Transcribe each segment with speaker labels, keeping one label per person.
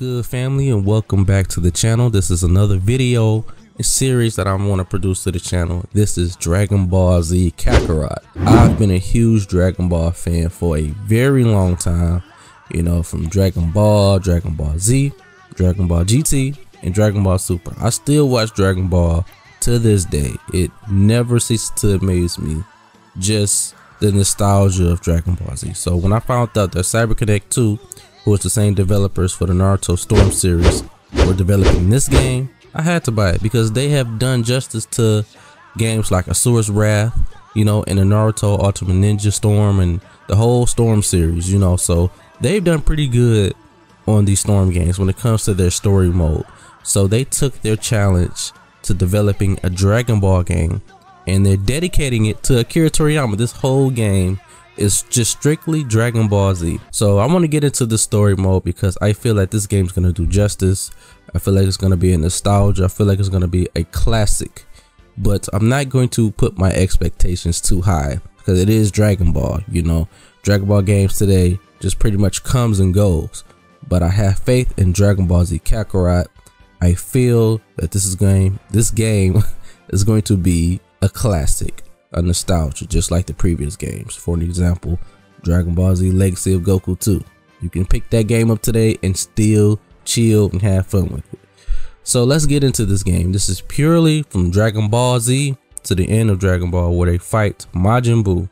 Speaker 1: good family and welcome back to the channel. This is another video series that I want to produce to the channel. This is Dragon Ball Z Kakarot. I've been a huge Dragon Ball fan for a very long time. You know, from Dragon Ball, Dragon Ball Z, Dragon Ball GT, and Dragon Ball Super. I still watch Dragon Ball to this day. It never ceases to amaze me. Just the nostalgia of Dragon Ball Z. So when I found out that CyberConnect 2 who is the same developers for the Naruto Storm series, were developing this game, I had to buy it because they have done justice to games like Asura's Wrath, you know, and the Naruto Ultimate Ninja Storm and the whole Storm series, you know, so they've done pretty good on these Storm games when it comes to their story mode. So they took their challenge to developing a Dragon Ball game and they're dedicating it to Akira Toriyama. This whole game is just strictly Dragon Ball Z. So I want to get into the story mode because I feel like this game's going to do justice. I feel like it's going to be a nostalgia. I feel like it's going to be a classic. But I'm not going to put my expectations too high because it is Dragon Ball, you know. Dragon Ball games today just pretty much comes and goes. But I have faith in Dragon Ball Z Kakarot. I feel that this is going this game is going to be a classic a nostalgia, just like the previous games. For an example, Dragon Ball Z Legacy of Goku 2. You can pick that game up today and still chill and have fun with it. So let's get into this game. This is purely from Dragon Ball Z to the end of Dragon Ball where they fight Majin Buu.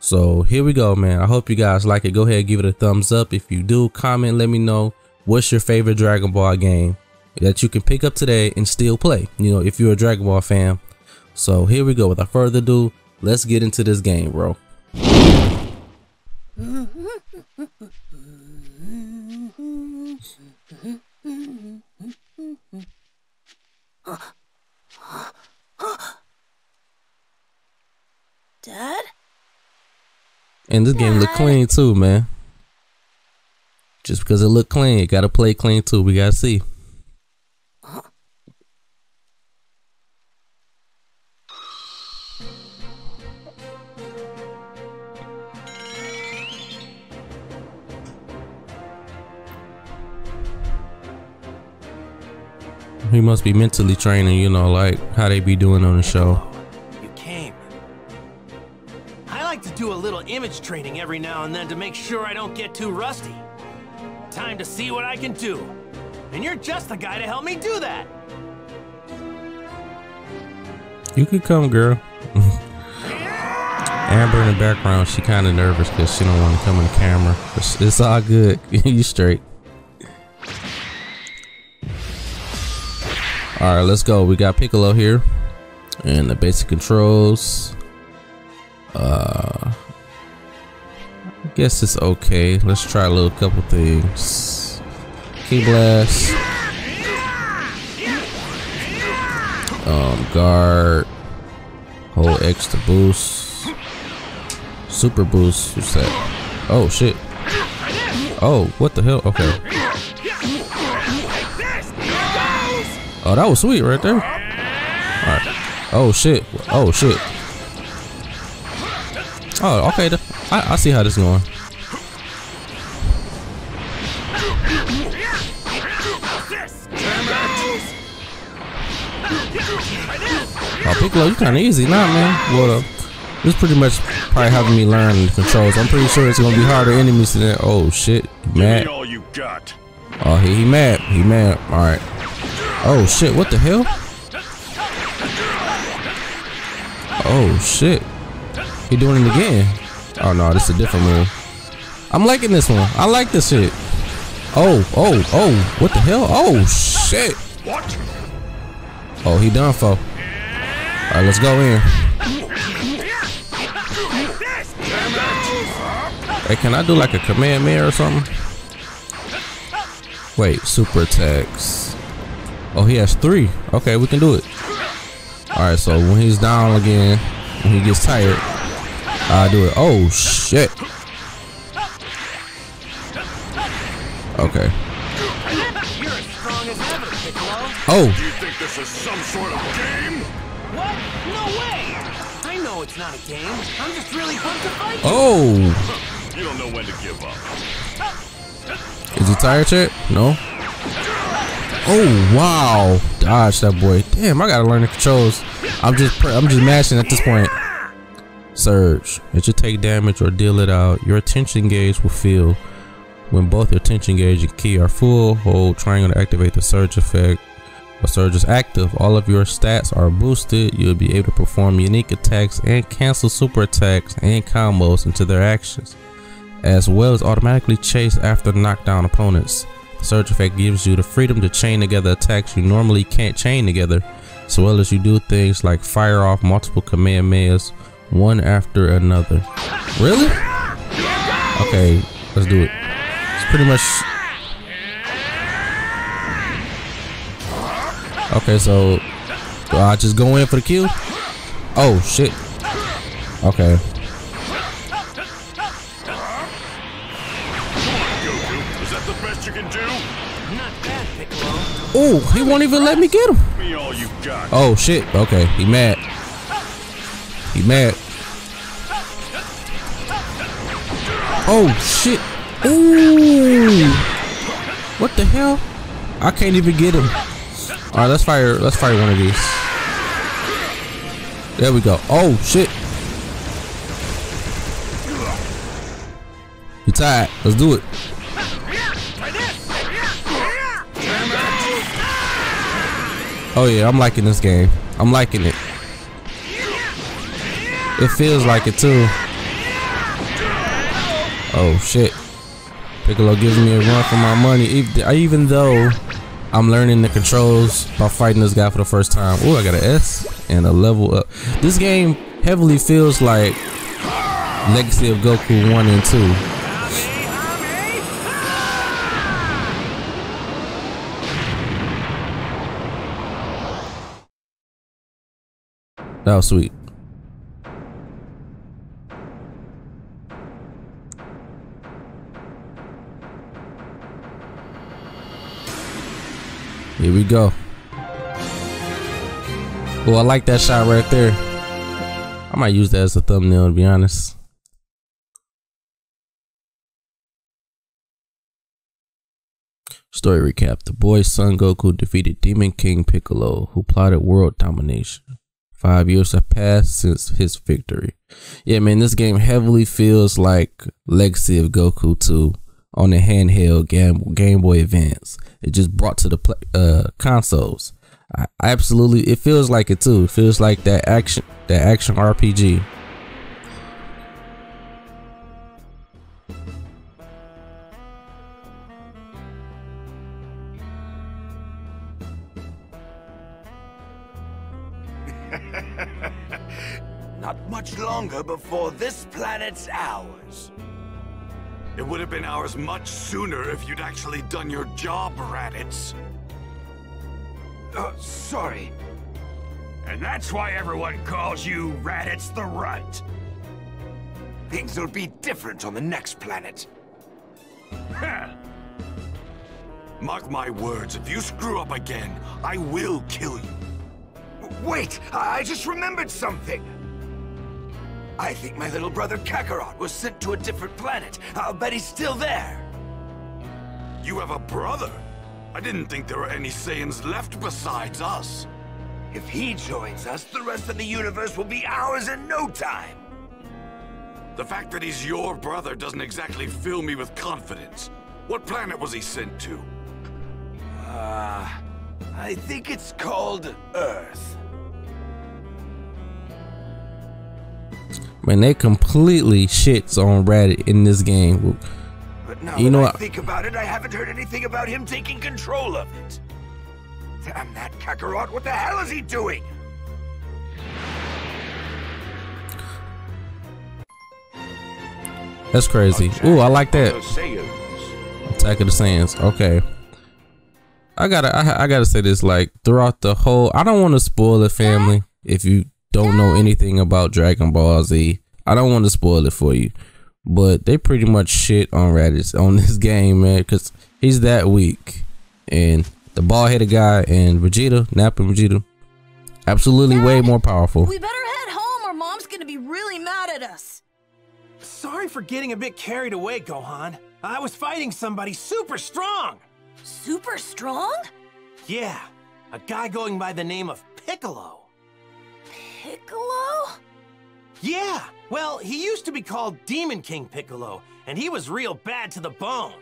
Speaker 1: So here we go, man. I hope you guys like it. Go ahead give it a thumbs up. If you do, comment, let me know what's your favorite Dragon Ball game that you can pick up today and still play. You know, if you're a Dragon Ball fan, so here we go. Without further ado, let's get into this game, bro.
Speaker 2: Dad?
Speaker 1: And this Dad? game look clean too, man. Just because it look clean, it gotta play clean too. We gotta see. Must be mentally training, you know, like how they be doing on the show.
Speaker 3: You came. I like to do a little image training every now and then to make sure I don't get too rusty. Time to see what I can do. And you're just the guy to help me do that.
Speaker 1: You could come, girl. Amber in the background, she kind of nervous because she don't want to come in the camera. It's, it's all good. you straight. All right, let's go. We got Piccolo here and the basic controls. Uh, I guess it's okay. Let's try a little couple things. Ki blast. Um, guard. Hold X to boost. Super boost. What's that? Oh shit. Oh, what the hell? Okay. Oh, that was sweet right there. All right. Oh shit. Oh shit. Oh, okay. I, I see how this is going. Oh, Piccolo, you kind of easy now, man. Well, uh, this pretty much probably having me learn the controls. I'm pretty sure it's gonna be harder enemies than that. Oh shit, mad.
Speaker 4: all you got.
Speaker 1: Oh, he, he mad. He mad. All right. Oh shit, what the hell? Oh shit. He doing it again. Oh no, this is a different move. I'm liking this one. I like this shit. Oh, oh, oh, what the hell? Oh shit. Oh, he done for. Alright, let's go in. Hey, can I do like a command mirror or something? Wait, super attacks. Oh, he has three. Okay, we can do it. All right, so when he's down again, when he gets tired, I do it. Oh, shit. Okay. Oh.
Speaker 4: You think this is some sort of game?
Speaker 3: What? No way. I know it's not a game. I'm just really pumped to fight
Speaker 1: Oh.
Speaker 4: You don't know when to give up.
Speaker 1: Is he tired yet? No. Oh wow! Dodge that boy. Damn, I gotta learn the controls. I'm just I'm just mashing at this point. Surge. It should take damage or deal it out. Your attention gauge will fill. When both your attention gauge and ki are full, hold triangle to activate the surge effect. When surge is active, all of your stats are boosted. You'll be able to perform unique attacks and cancel super attacks and combos into their actions, as well as automatically chase after knockdown opponents. Surge effect gives you the freedom to chain together attacks you normally can't chain together, as well as you do things like fire off multiple Kamehamehas one after another. Really? Okay, let's do it. It's pretty much Okay, so I just go in for the kill? Oh shit. Okay. Oh, he won't even let me get him. Oh shit. Okay, he mad. He mad. Oh shit. Ooh. What the hell? I can't even get him. All right, let's fire. Let's fire one of these. There we go. Oh shit. You tired? Let's do it. Oh yeah, I'm liking this game. I'm liking it. It feels like it too. Oh shit. Piccolo gives me a run for my money. Even though I'm learning the controls by fighting this guy for the first time. Oh, I got an S and a level up. This game heavily feels like Legacy of Goku 1 and 2. That was sweet. Here we go. Oh, I like that shot right there. I might use that as a thumbnail to be honest. Story recap. The boy's son Goku defeated Demon King Piccolo, who plotted world domination. Five years have passed since his victory. Yeah, man, this game heavily feels like Legacy of Goku 2 on the handheld Game, Game Boy Advance. It just brought to the uh, consoles. I absolutely, it feels like it too. It feels like that action, that action RPG.
Speaker 2: Not much longer before this planet's ours.
Speaker 4: It would have been ours much sooner if you'd actually done your job, Raditz.
Speaker 2: Uh, sorry.
Speaker 4: And that's why everyone calls you Raditz the Runt.
Speaker 2: Things will be different on the next planet.
Speaker 4: Mark my words, if you screw up again, I will kill you.
Speaker 2: Wait, I I just remembered something. I think my little brother Kakarot was sent to a different planet. I'll bet he's still there.
Speaker 4: You have a brother? I didn't think there were any Saiyans left besides us.
Speaker 2: If he joins us, the rest of the universe will be ours in no time.
Speaker 4: The fact that he's your brother doesn't exactly fill me with confidence. What planet was he sent to?
Speaker 2: Uh, I think it's called Earth.
Speaker 1: Man, they completely shits on Raditz in this game.
Speaker 2: But now
Speaker 1: You know
Speaker 2: I
Speaker 1: what?
Speaker 2: think about it, I haven't heard anything about him taking control of it. Damn that Kakarot, what the hell is he doing?
Speaker 1: That's crazy. Ooh, I like that. Attack of the Sands. Okay. I gotta, I, I gotta say this. Like throughout the whole, I don't want to spoil the family. If you don't know anything about Dragon Ball Z, I don't want to spoil it for you. But they pretty much shit on Raditz on this game, man, because he's that weak. And the bald-headed guy and Vegeta, Nappa and Vegeta, absolutely way more powerful.
Speaker 5: We better head home or mom's gonna be really mad at us.
Speaker 3: Sorry for getting a bit carried away, Gohan. I was fighting somebody super strong.
Speaker 5: Super strong?
Speaker 3: Yeah, a guy going by the name of Piccolo.
Speaker 5: Piccolo?
Speaker 3: Yeah, well, he used to be called Demon King Piccolo, and he was real bad to the bone.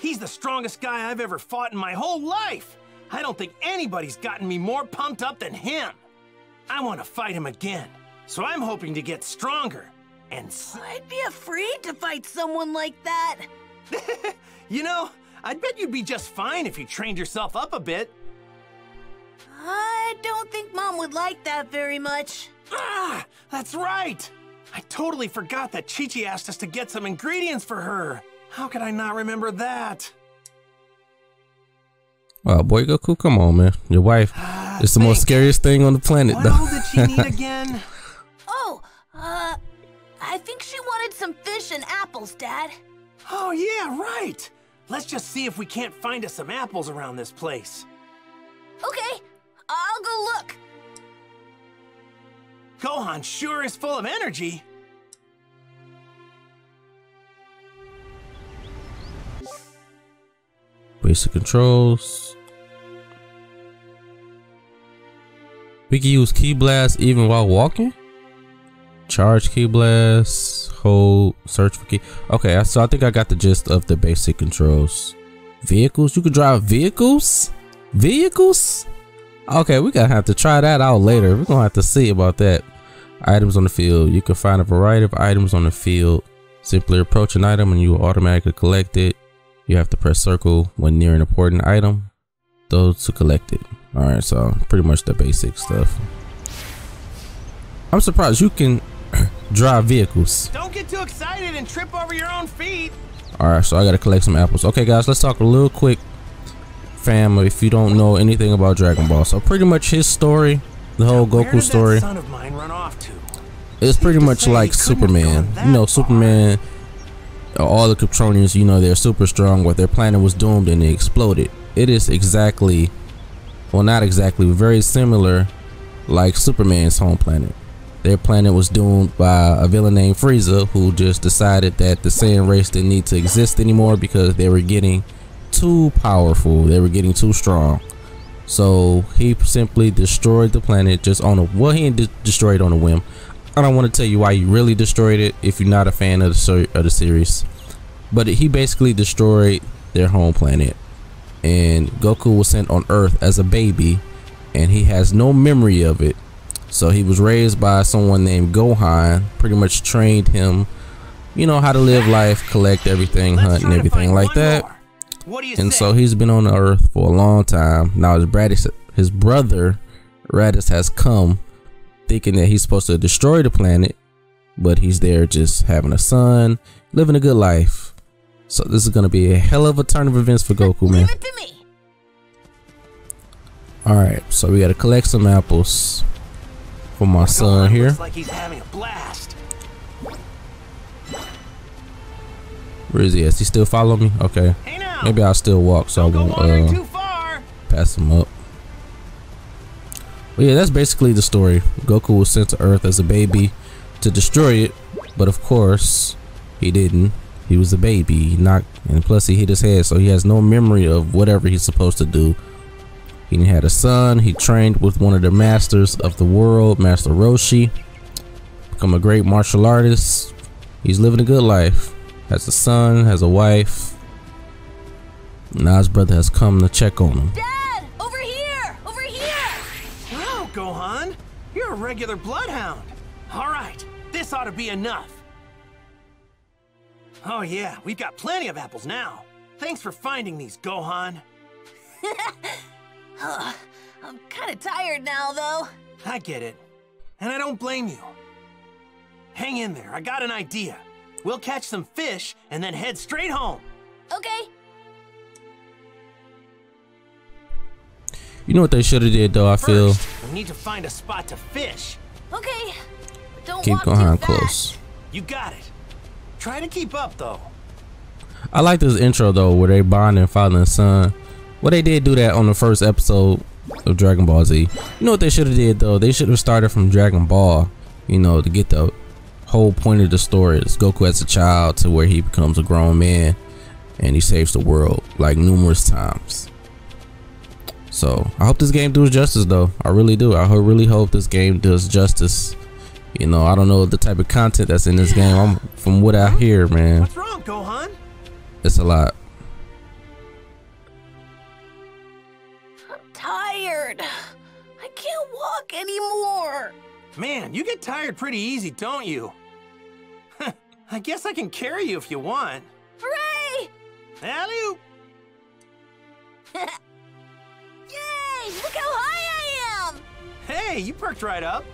Speaker 3: He's the strongest guy I've ever fought in my whole life. I don't think anybody's gotten me more pumped up than him. I want to fight him again, so I'm hoping to get stronger. And s-
Speaker 5: I'd be afraid to fight someone like that.
Speaker 3: you know, I'd bet you'd be just fine if you trained yourself up a bit.
Speaker 5: I don't think Mom would like that very much.
Speaker 3: Ah, that's right. I totally forgot that Chi-Chi asked us to get some ingredients for her. How could I not remember that?
Speaker 1: Oh boy, Goku, come on, man. Your wife is the most scariest thing on the planet,
Speaker 3: What
Speaker 1: though.
Speaker 3: all did she need again?
Speaker 5: Oh, uh, I think she wanted some fish and apples, Dad.
Speaker 3: Oh, yeah, right. Let's just see if we can't find us some apples around this place.
Speaker 5: Okay, I'll go look.
Speaker 3: Gohan sure is full of energy.
Speaker 1: Basic controls. We can use ki blast even while walking. Charge ki blast. Hold. Search for ki. Okay, so I think I got the gist of the basic controls. Vehicles. You can drive vehicles. Vehicles. Okay, we gotta have to try that out later. We're gonna have to see about that. Items on the field. You can find a variety of items on the field. Simply approach an item and you will automatically collect it. You have to press circle when near an important item, those to collect it. Alright, so pretty much the basic stuff. I'm surprised you can drive vehicles.
Speaker 3: Don't get too excited and trip over your own feet.
Speaker 1: Alright, so I gotta collect some apples. Okay guys, let's talk a little quick fam if you don't know anything about Dragon Ball. So pretty much his story, the whole
Speaker 3: Where
Speaker 1: Goku story,
Speaker 3: son of mine run off to?
Speaker 1: it's pretty much like Superman. You know. Superman all the Kryptonians, you know, they're super strong, but their planet was doomed and they exploded. It is exactly, well, not exactly, very similar like Superman's home planet. Their planet was doomed by a villain named Frieza who just decided that the Saiyan race didn't need to exist anymore because they were getting too powerful. They were getting too strong. So he simply destroyed the planet just on a well, he de- destroy it on a whim. I don't want to tell you why he really destroyed it if you're not a fan of the of the series. But he basically destroyed their home planet, and Goku was sent on Earth as a baby, and he has no memory of it. So he was raised by someone named Gohan, pretty much trained him, you know, how to live life, collect everything, hunt, and everything like that.
Speaker 3: more. What do you
Speaker 1: And so he's been on the earth for a long time. Now his Raditz, his brother Raditz has come thinking that he's supposed to destroy the planet, but he's there just having a son, living a good life. So this is gonna be a hell of a turn of events for Goku, man.
Speaker 5: Leave it to me.
Speaker 1: Alright, so we gotta collect some apples for my son here.
Speaker 3: Looks like he's having a blast.
Speaker 1: Where is he? Is he still following me? Okay. Maybe I'll still walk so I
Speaker 3: Don't go
Speaker 1: won't uh, pass him up. But yeah, that's basically the story. Goku was sent to Earth as a baby to destroy it, but of course, he didn't. He was a baby, he knocked, and plus he hit his head, so he has no memory of whatever he's supposed to do. He had a son. He trained with one of the masters of the world, Master Roshi. Become a great martial artist. He's living a good life. Has a son, has a wife. Now his brother has come to check on him.
Speaker 5: Dad, over here, over here.
Speaker 3: Wow, Gohan. You're a regular bloodhound. All right, this ought to be enough. Oh yeah, we've got plenty of apples now. Thanks for finding these, Gohan.
Speaker 5: I'm kind of tired now, though.
Speaker 3: I get it. And I don't blame you. Hang in there, I got an idea. We'll catch some fish and then head straight home.
Speaker 5: Okay.
Speaker 1: You know what they should have did though. I feel
Speaker 3: First, we need to find a spot to fish.
Speaker 5: Okay. Don't
Speaker 1: keep
Speaker 5: going too
Speaker 1: Gohan close.
Speaker 3: You got it. Try to keep up, though.
Speaker 1: I like this intro though, where they bonding father and son. Well, they did do that on the first episode of Dragon Ball Z. You know what they should have did though? They should have started from Dragon Ball. You know, to get the whole point of the story is Goku as a child to where he becomes a grown man and he saves the world like numerous times. So I hope this game does justice though. I really do. I really hope this game does justice. You know, I don't know the type of content that's in this game. I'm from what I hear, man.
Speaker 3: What's wrong, Gohan?
Speaker 1: It's a lot.
Speaker 5: I'm tired. I can't walk anymore.
Speaker 3: Man, you get tired pretty easy, don't you? I guess I can carry you if you want.
Speaker 5: Hooray!
Speaker 3: Alley-oop!
Speaker 5: Yay! Look how high I am!
Speaker 3: Hey, you perked right up.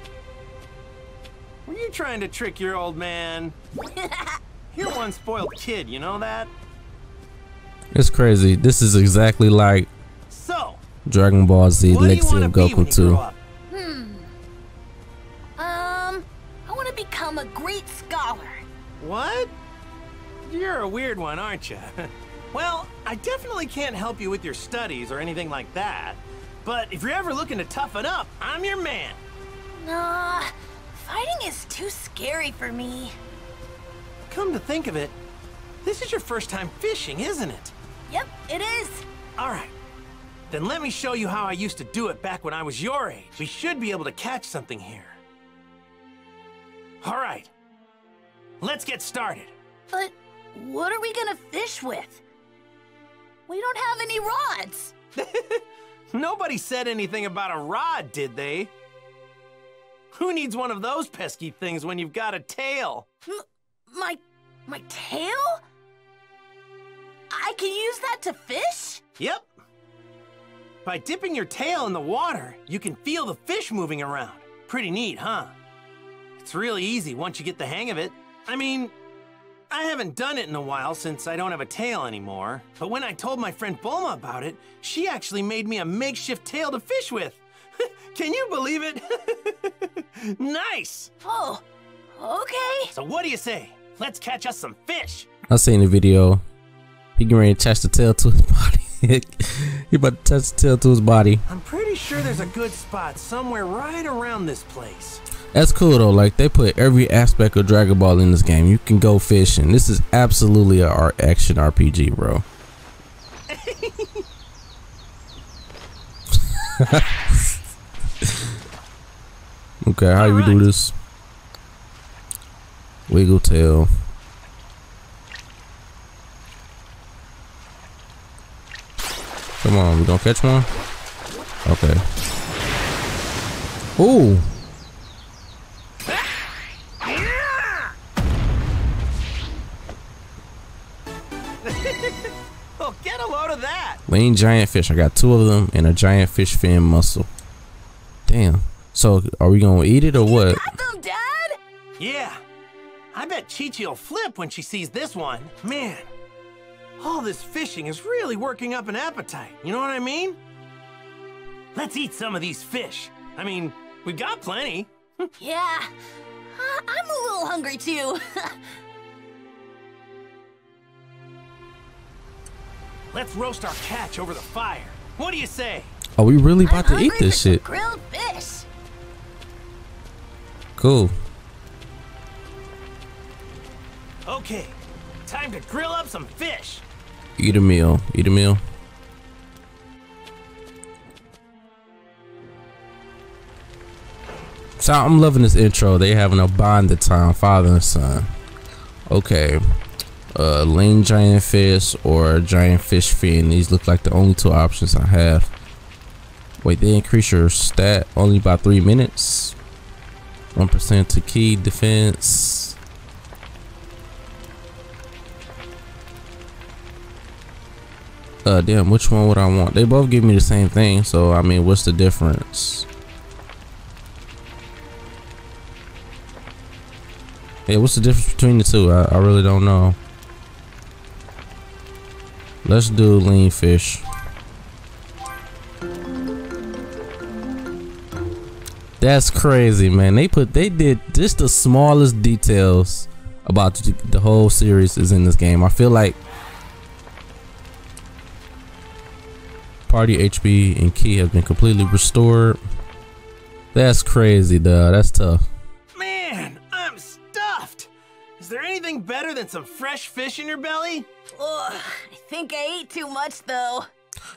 Speaker 3: Were you trying to trick your old man? You're one spoiled kid, you know that?
Speaker 1: It's crazy. This is exactly like
Speaker 3: So,
Speaker 1: Dragon Ball Z
Speaker 3: what do you
Speaker 1: Legacy of Goku
Speaker 3: you
Speaker 1: 2.
Speaker 3: grow up?
Speaker 5: Um, I want to become a great scholar.
Speaker 3: What? You're a weird one, aren't you? well, I definitely can't help you with your studies or anything like that. But if you're ever looking to toughen up, I'm your man.
Speaker 5: Nah, fighting is too scary for me.
Speaker 3: Come to think of it, this is your first time fishing, isn't it?
Speaker 5: Yep, it is.
Speaker 3: All right. Then let me show you how I used to do it back when I was your age. We should be able to catch something here. All right. Let's get started.
Speaker 5: But what are we gonna fish with? We don't have any rods.
Speaker 3: Nobody said anything about a rod, did they? Who needs one of those pesky things when you've got a tail?
Speaker 5: M my, my tail? I can use that to fish?
Speaker 3: Yep. By dipping your tail in the water, you can feel the fish moving around. Pretty neat, huh? It's really easy once you get the hang of it. I mean, I haven't done it in a while since I don't have a tail anymore. But when I told my friend Bulma about it, she actually made me a makeshift tail to fish with. Can you believe it? nice!
Speaker 5: Oh, okay.
Speaker 3: So what do you say? Let's catch us some fish.
Speaker 1: I seen the video. He getting ready to attach the tail to his body. he about to attach the tail to his body.
Speaker 3: I'm pretty sure there's a good spot somewhere right around this place.
Speaker 1: That's cool though. Like they put every aspect of Dragon Ball in this game. You can go fishing. This is absolutely a art action RPG, bro. okay, how you do this? Wiggle tail. Come on, we gonna catch one? Okay. Ooh.
Speaker 3: Oh, get a load of that!
Speaker 1: Lean giant fish. I got two of them and a giant fish fin mussel. Damn. So are we gonna eat it or what?
Speaker 5: Got them, Dad?
Speaker 3: Yeah. I bet Chi-Chi will flip when she sees this one. Man, all this fishing is really working up an appetite. You know what I mean? Let's eat some of these fish. I mean, we've got plenty.
Speaker 5: Yeah. I'm a little hungry too.
Speaker 3: Let's roast our catch over the fire. What do you say?
Speaker 1: Are we really about
Speaker 5: I'm
Speaker 1: to eat this shit?
Speaker 5: Grilled fish.
Speaker 1: Cool.
Speaker 3: Okay, time to grill up some fish.
Speaker 1: Eat a meal. Eat a meal. So I'm loving this intro. They having a bonded time, father and son. Okay. Uh lean giant fish or giant fish fin. These look like the only two options I have. Wait, they increase your stat only by three minutes. One percent to ki defense. Uh, damn, which one would I want? They both give me the same thing, so I mean, what's the difference? Yeah, what's the difference between the two? I, I really don't know. Let's do lean fish. That's crazy, man. They put they did just the smallest details about the, whole series is in this game. I feel like party HP and ki have been completely restored. That's crazy, duh. That's tough.
Speaker 3: Man, I'm stuffed. Is there anything better than some fresh fish in your belly?
Speaker 5: Ugh, I think I ate too much though.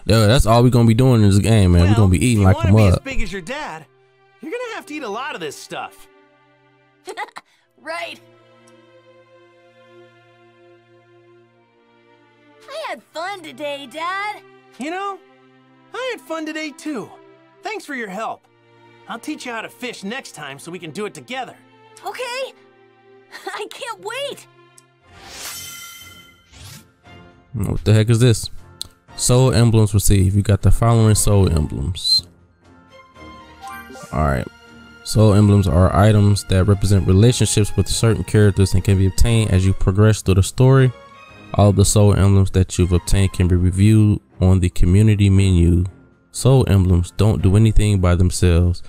Speaker 1: Yeah, that's all we're gonna be doing in this game, man.
Speaker 3: well,
Speaker 1: we're gonna be eating like a
Speaker 3: you want to be as big as your dad, you're gonna have to eat a lot of this stuff.
Speaker 5: Right. I had fun today, Dad.
Speaker 3: You know, I had fun today too. Thanks for your help. I'll teach you how to fish next time so we can do it together.
Speaker 5: Okay. I can't wait.
Speaker 1: What the heck is this? Soul emblems received. You got the following soul emblems. Alright. Soul emblems are items that represent relationships with certain characters and can be obtained as you progress through the story. All of the soul emblems that you've obtained can be reviewed on the community menu. Soul emblems don't do anything by themselves,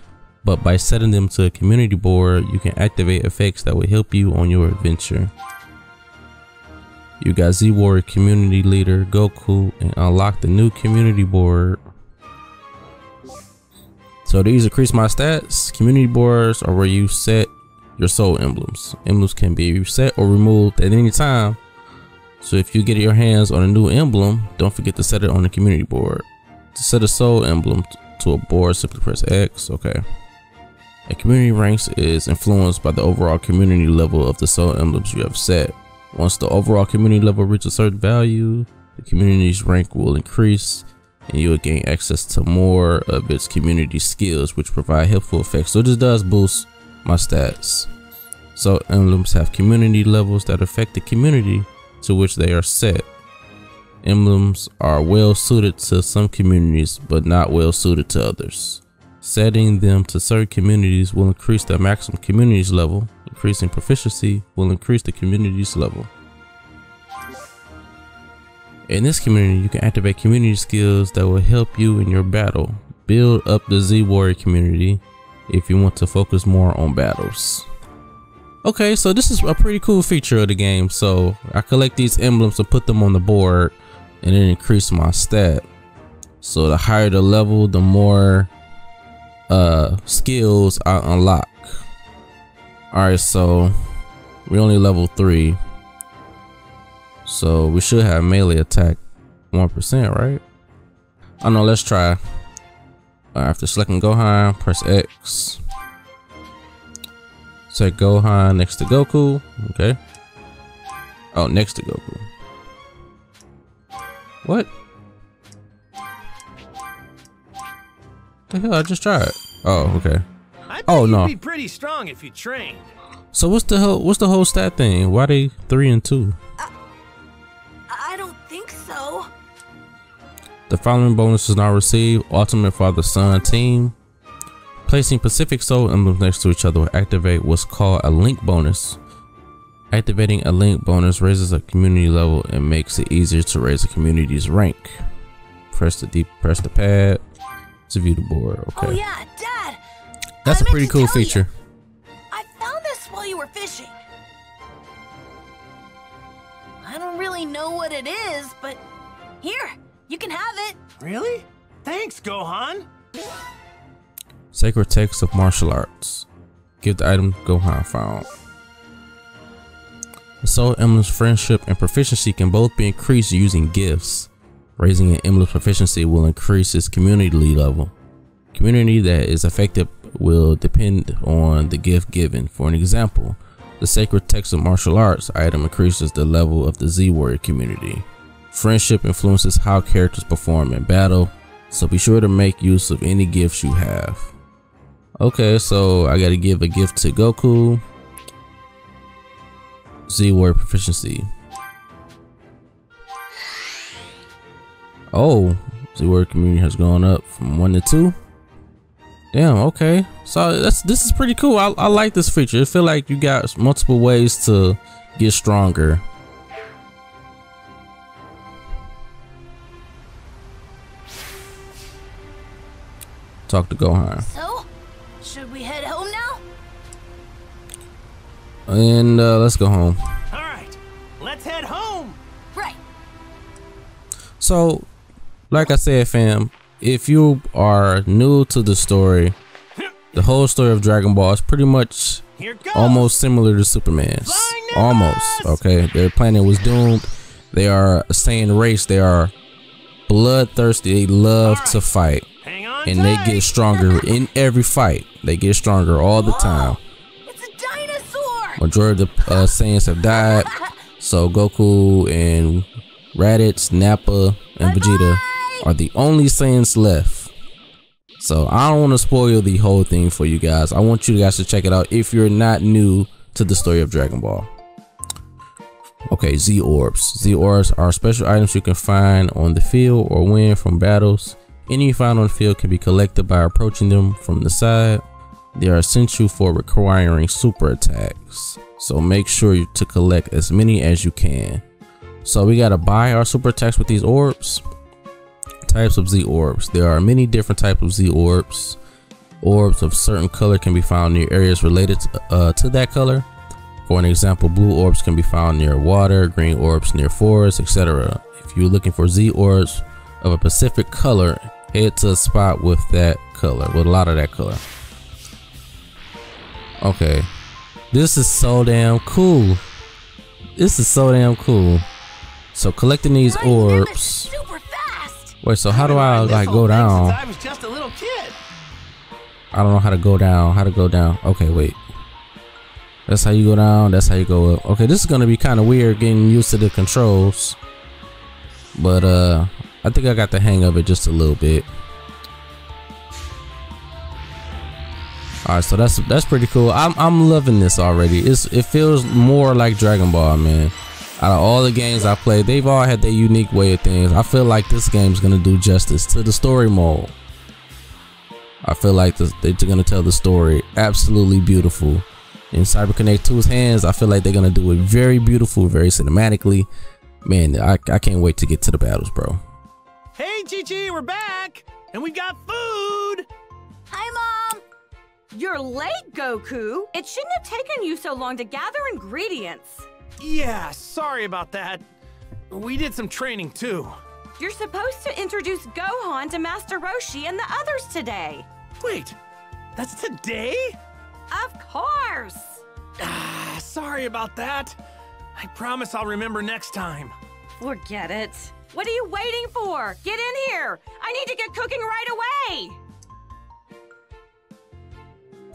Speaker 1: but by setting them to a community board, you can activate effects that will help you on your adventure. You got Z Warrior Community Leader Goku and unlock the new community board. So these increase my stats. Community boards are where you set your soul emblems. Emblems can be reset or removed at any time. So if you get your hands on a new emblem, don't forget to set it on the community board. To set a soul emblem to a board, simply press X. Okay. A community ranks is influenced by the overall community level of the soul emblems you have set. Once the overall community level reaches a certain value, the community's rank will increase and you will gain access to more of its community skills which provide helpful effects. So this does boost my stats. So emblems have community levels that affect the community to which they are set. Emblems are well suited to some communities but not well suited to others. Setting them to certain communities will increase the maximum communities level. Increasing proficiency will increase the communities level. In this community, you can activate community skills that will help you in your battle. Build up the Z Warrior community if you want to focus more on battles. Okay, so this is a pretty cool feature of the game. So I collect these emblems to put them on the board and then increase my stat. So the higher the level, the more uh skills I unlock. Alright, so we only level three. So we should have melee attack 1%, right? I know, let's try. Uh, after selecting Gohan, press X. Set Gohan next to Goku. Okay. Oh, next to Goku. What? The hell? I just tried. Oh, okay.
Speaker 3: I bet
Speaker 1: Oh,
Speaker 3: you'd
Speaker 1: no.
Speaker 3: be pretty strong if you trained.
Speaker 1: So what's the hell? What's the whole stat thing? Why they three and two?
Speaker 5: Uh, I don't think so.
Speaker 1: The following bonus is now received Ultimate Father Son Team. Placing Pacific Soul emblems next to each other will activate what's called a link bonus. Activating a link bonus raises a community level and makes it easier to raise a community's rank. Press the deep press the pad to view the board. Oh, okay.
Speaker 5: Oh yeah, Dad.
Speaker 1: That's
Speaker 5: I
Speaker 1: a pretty cool
Speaker 5: tell you.
Speaker 1: feature.
Speaker 5: I found this while you were fishing. I don't really know what it is, but here, you can have it.
Speaker 3: Really? Thanks, Gohan.
Speaker 1: Sacred Text of Martial Arts. Give the item Gohan found. The Soul Emblem's friendship and proficiency can both be increased using gifts. Raising an emblem's proficiency will increase its community level. Community that is affected will depend on the gift given. For an example, the Sacred Text of Martial Arts item increases the level of the Z Warrior community. Friendship influences how characters perform in battle, so be sure to make use of any gifts you have. Okay, so I gotta give a gift to Goku. Z Warrior proficiency. Oh, Z Warrior community has gone up from one to two. Damn. Okay, so that's this is pretty cool. I, I like this feature. I feel like you got multiple ways to get stronger. Talk to Gohan.
Speaker 5: So, should we head home now?
Speaker 1: And uh, let's go home.
Speaker 3: All right, let's head home.
Speaker 5: Right.
Speaker 1: So, like I said, fam, if you are new to the story, the whole story of Dragon Ball is pretty much almost similar to Superman's. Almost. Okay, their planet was doomed. They are a Saiyan race. They are bloodthirsty. They love to fight. And they get stronger in every fight. They get stronger all the time.
Speaker 5: It's a dinosaur!
Speaker 1: Majority of the uh, Saiyans have died. So Goku and Raditz, Nappa, and Vegeta are the only Saiyans left. So I don't want to spoil the whole thing for you guys. I want you guys to check it out if you're not new to the story of Dragon Ball. Okay, Z orbs. Z orbs are special items you can find on the field or win from battles. Any you find on the field can be collected by approaching them from the side. They are essential for requiring super attacks. So make sure to collect as many as you can. So we gotta buy our super attacks with these orbs. Types of Z orbs. There are many different types of Z orbs. Orbs of certain color can be found near areas related to, uh, to that color. For an example, blue orbs can be found near water, green orbs near forests, etc. If you're looking for Z orbs of a specific color, head to a spot with that color, with a lot of that color. Okay. This is so damn cool. This is so damn cool. So collecting these orbs. Wait, so how do I like go down?
Speaker 3: I was just a little kid.
Speaker 1: I don't know how to go down. How to go down. Okay, wait. That's how you go down. That's how you go up. Okay, this is gonna be kind of weird getting used to the controls. But uh I think I got the hang of it just a little bit. Alright, so that's that's pretty cool. I'm I'm loving this already. It's it feels more like Dragon Ball, man. Out of all the games I played, they've all had their unique way of things. I feel like this game's gonna do justice to the story mode. I feel like the, they're gonna tell the story absolutely beautiful. In CyberConnect 2's hands, I feel like they're gonna do it very beautiful, very cinematically. Man, I, I can't wait to get to the battles, bro.
Speaker 3: Hey, Chi-Chi, we're back! And we got food!
Speaker 5: Hi, Mom!
Speaker 6: You're late, Goku. It shouldn't have taken you so long to gather ingredients.
Speaker 3: Yeah, sorry about that. We did some training too.
Speaker 6: You're supposed to introduce Gohan to Master Roshi and the others today.
Speaker 3: Wait, that's today?
Speaker 6: Of course.
Speaker 3: Ah, sorry about that. I promise I'll remember next time.
Speaker 6: Forget it. What are you waiting for? Get in here. I need to get cooking right away.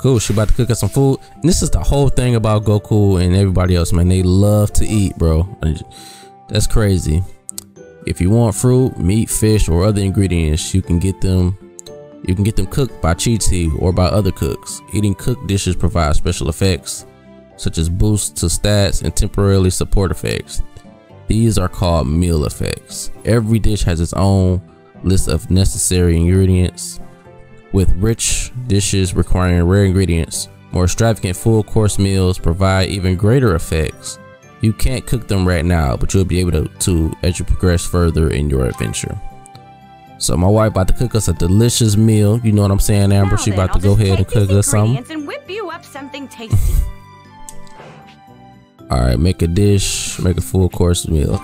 Speaker 1: Cool, she about to cook us some food. And this is the whole thing about Goku and everybody else, man. They love to eat, bro. That's crazy. If you want fruit, meat, fish, or other ingredients, you can get them. You can get them cooked by Chi Chi or by other cooks. Eating cooked dishes provides special effects, such as boosts to stats and temporarily support effects. These are called meal effects. Every dish has its own list of necessary ingredients with rich dishes requiring rare ingredients. More extravagant full course meals provide even greater effects. You can't cook them right now, but you'll be able to, to as you progress further in your adventure. So my wife about to cook us a delicious meal. You know what I'm saying, Amber?
Speaker 6: Now
Speaker 1: she
Speaker 6: then,
Speaker 1: about to
Speaker 6: I'll
Speaker 1: go ahead and cook us something.
Speaker 6: And whip you up something tasty.
Speaker 1: All right, make a dish, make a full course meal.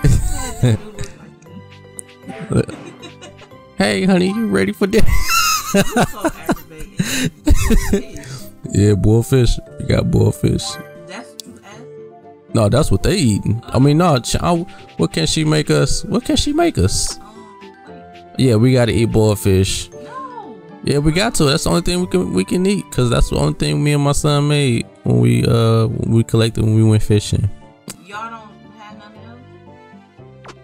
Speaker 1: hey, honey, you ready for dinner? yeah, boiled fish. You got boiled fish. No, that's what they eating. I mean, no. ch- I- What can she make us? What can she make us? Yeah, we gotta eat boiled fish. Yeah, we got to. That's the only thing we can we can eat, cause that's the only thing me and my son made when we uh when we collected when we went fishing.
Speaker 7: Y'all don't have nothing else?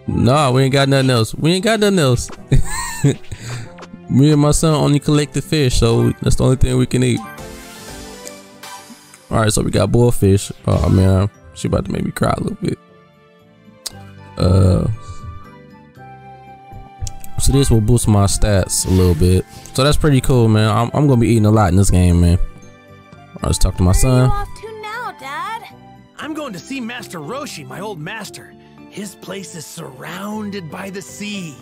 Speaker 1: Nah, we ain't got nothing else. We ain't got nothing else. me and my son only collect the fish, so that's the only thing we can eat. All right, so we got boiled fish. Oh man, she about to make me cry a little bit. Uh, so this will boost my stats a little bit. So that's pretty cool, man. I'm, I'm gonna be eating a lot in this game, man. All right, let's talk to my
Speaker 5: Where are you
Speaker 1: son.
Speaker 5: off to now, Dad?
Speaker 3: I'm going to see Master Roshi, my old master. His place is surrounded by the sea.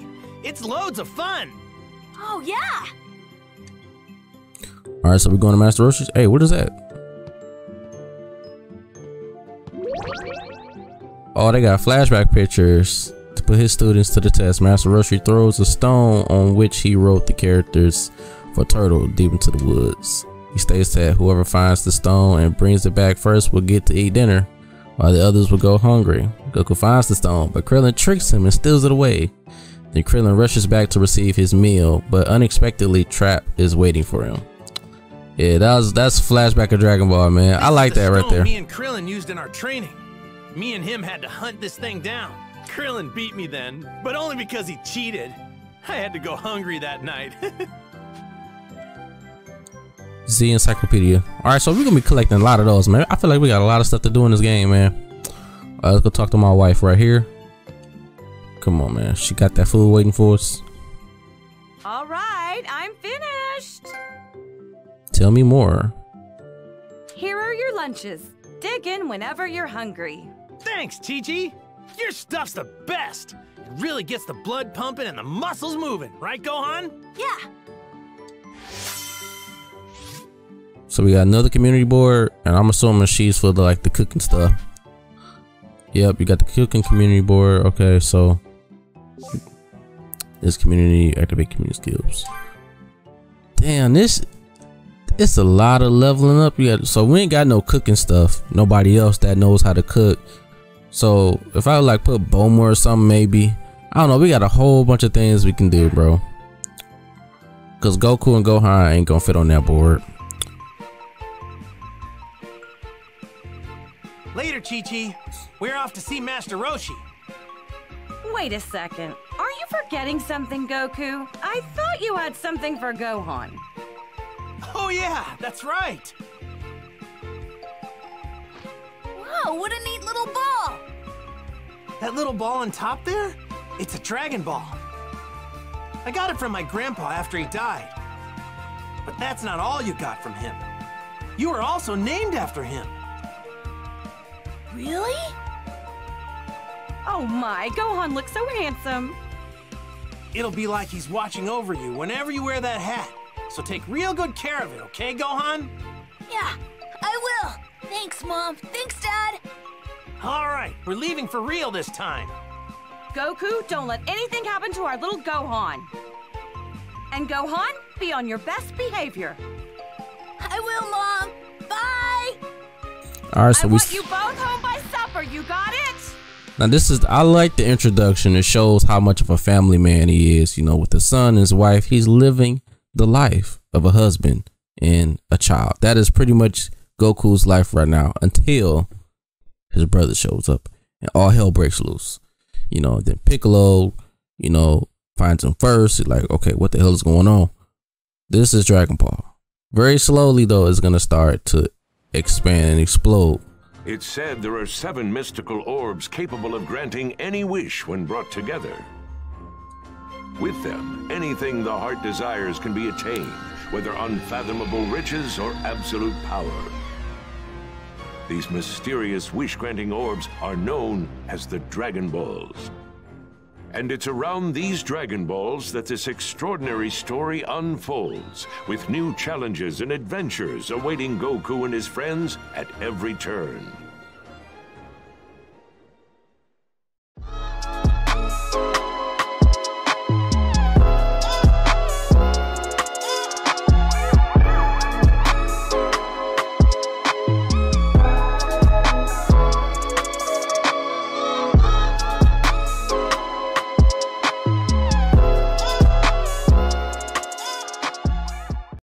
Speaker 3: It's loads of fun.
Speaker 5: Oh, yeah!
Speaker 1: All right, so we're going to Master Roshi's. Hey, what is that? Oh, they got flashback pictures to put his students to the test. Master Roshi throws a stone on which he wrote the characters for Turtle deep into the woods. He states that whoever finds the stone and brings it back first will get to eat dinner, while the others will go hungry. Goku finds the stone, but Krillin tricks him and steals it away. Then Krillin rushes back to receive his meal, but unexpectedly Trap is waiting for him. Yeah, that was that's flashback of Dragon Ball, man. I like that right there.
Speaker 3: Me and Krillin used in our training. Me and him had to hunt this thing down. Krillin beat me then, but only because he cheated. I had to go hungry that night.
Speaker 1: Z Encyclopedia. All right, so we're gonna be collecting a lot of those, man. I feel like we got a lot of stuff to do in this game, man. Uh, let's go talk to my wife right here. Come on, man. She got that food waiting for us.
Speaker 6: All right, I'm finished.
Speaker 1: Tell me more.
Speaker 6: Here are your lunches. Dig in whenever you're hungry.
Speaker 3: Thanks, Chi-Chi. Your stuff's the best. It really gets the blood pumping and the muscles moving, right, Gohan?
Speaker 5: Yeah.
Speaker 1: So we got another community board, and I'm assuming she's for the like the cooking stuff. Yep, you got the cooking community board. Okay, so this community activate community skills. Damn, this it's a lot of leveling up. Got so we ain't got no cooking stuff. Nobody else that knows how to cook. So if I like put Bulma or something, maybe I don't know. We got a whole bunch of things we can do, bro. Cause Goku and Gohan ain't gonna fit on that board.
Speaker 3: Later, Chi-Chi. We're off to see Master Roshi.
Speaker 6: Wait a second. Are you forgetting something, Goku? I thought you had something for Gohan.
Speaker 3: Oh yeah, that's right.
Speaker 5: Wow, what a neat little ball.
Speaker 3: That little ball on top there? It's a Dragon Ball. I got it from my grandpa after he died. But that's not all you got from him. You were also named after him.
Speaker 5: Really?
Speaker 6: Oh my, Gohan looks so handsome.
Speaker 3: It'll be like he's watching over you whenever you wear that hat. So take real good care of it, okay, Gohan?
Speaker 5: Yeah, I will. Thanks, Mom. Thanks, Dad.
Speaker 3: All right, we're leaving for real this time.
Speaker 6: Goku, don't let anything happen to our little Gohan. And Gohan, be on your best behavior.
Speaker 5: I will, Mom. Bye.
Speaker 1: All right, so
Speaker 6: I
Speaker 1: we.
Speaker 6: want you both home by supper. You got it?
Speaker 1: Now this is I like the introduction. It shows how much of a family man he is. You know, with the son and his wife, he's living the life of a husband and a child. That is pretty much Goku's life right now until his brother shows up and all hell breaks loose. You know, then Piccolo, you know, finds him first. He's like, okay, what the hell is going on? This is Dragon Ball. Very slowly though, it's gonna start to expand and explode.
Speaker 8: It's said there are seven mystical orbs capable of granting any wish when brought together. With them, anything the heart desires can be attained, whether unfathomable riches or absolute power. These mysterious wish-granting orbs are known as the Dragon Balls. And it's around these Dragon Balls that this extraordinary story unfolds, with new challenges and adventures awaiting Goku and his friends at every turn.